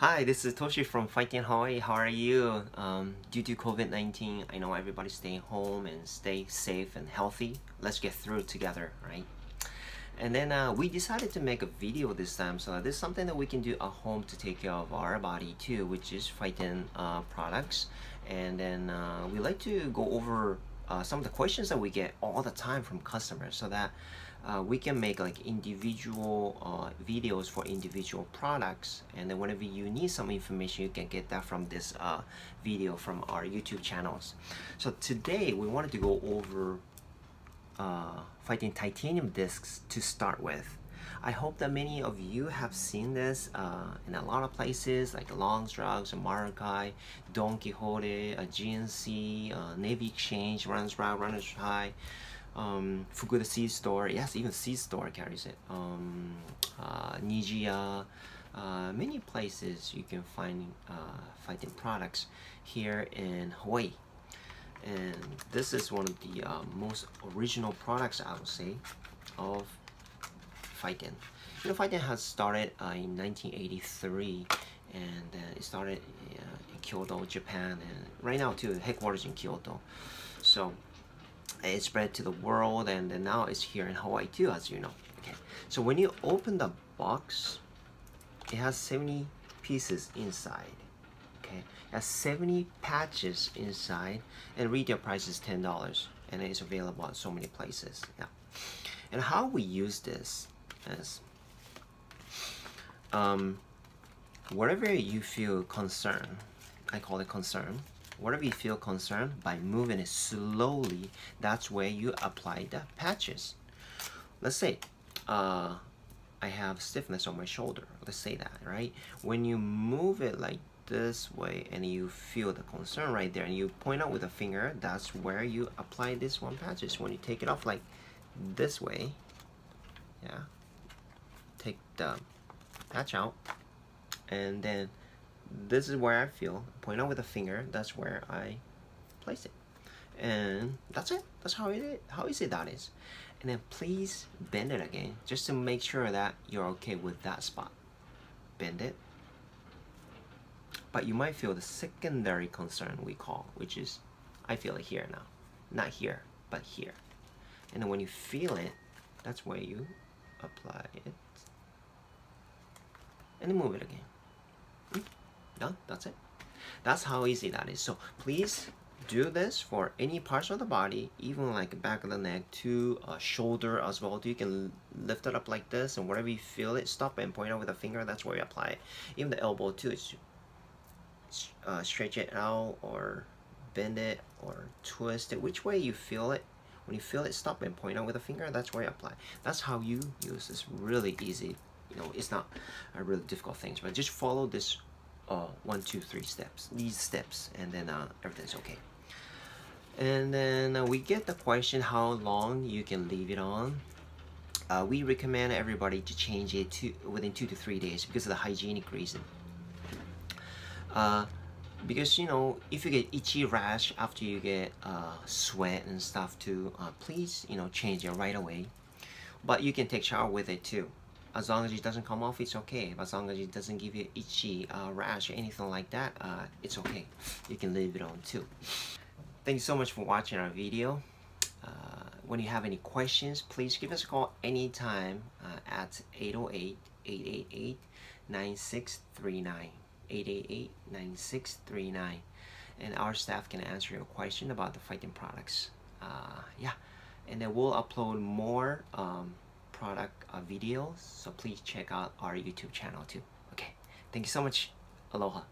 Hi, this is Toshi from Phiten Hawaii. How are you? Um, due to COVID-19, I know everybody's staying home and stay safe and healthy. Let's get through it together, right? And then uh, we decided to make a video this time, so this is something that we can do at home to take care of our body too, which is Phiten uh, products. And then uh, we like to go over uh, some of the questions that we get all the time from customers so that uh, we can make like individual uh, videos for individual products. And then whenever you need some information you can get that from this uh, video from our YouTube channels. So today we wanted to go over uh, Phiten titanium discs to start with I hope that many of you have seen this uh, in a lot of places like Long's Drugs, Marukai, Don Quixote, uh, GNC, uh, Navy Exchange, Runners Route, Runners High, um, Fukuda Seed Store, yes, even Seed Store carries it, um, uh, Nijiya, uh, many places you can find uh, Phiten products here in Hawaii. And this is one of the uh, most original products, I would say, of Phiten. You know, Phiten has started uh, in 1983 and uh, it started uh, in Kyoto, Japan, and right now too, headquarters in Kyoto. So it spread to the world and now it's here in Hawaii too, as you know. Okay, so when you open the box, it has 70 pieces inside. Okay, it has 70 patches inside and retail price is $10 and it's available at so many places. Yeah. And how we use this is um, wherever you feel concern, I call it concern, wherever you feel concerned by moving it slowly, that's where you apply the patches. Let's say uh, I have stiffness on my shoulder. Let's say that, right? When you move it like this way and you feel the concern right there and you point out with a finger, that's where you apply this one patches. When you take it off like this way, yeah, take the patch out. And then this is where I feel point out with a finger that's where I place it. And that's it. That's how it how easy that is. And then please bend it again just to make sure that you're okay with that spot. Bend it. But you might feel the secondary concern we call which is I feel it here now. Not here but here. And then when you feel it that's where you apply it and move it again? Hmm? done that's it? That's how easy that is. So please do this for any parts of the body even like back of the neck to uh, shoulder as well. You can lift it up like this and wherever you feel it stop and point out with a finger. That's where you apply it. Even the elbow too. Uh, stretch it out or bend it or twist it. Which way you feel it when you feel it stop and point out with a finger. That's where you apply. That's how you use this. Really easy you know it's not a really difficult thing but just follow this uh, one two three steps these steps and then uh, everything's okay. And then uh, we get the question how long you can leave it on. Uh, we recommend everybody to change it to within two to three days because of the hygienic reason. Uh, because you know if you get itchy rash after you get uh, sweat and stuff too uh, please you know change it right away. But you can take shower with it too as long as it doesn't come off it's okay. As long as it doesn't give you itchy uh, rash or anything like that uh, it's okay. You can leave it on too. Thank you so much for watching our video. Uh, when you have any questions please give us a call anytime uh, at 808 888 9639 888-9639 and our staff can answer your question about the Phiten products. Uh, yeah. And then we'll upload more um, product uh, videos so please check out our YouTube channel too. Okay thank you so much. Aloha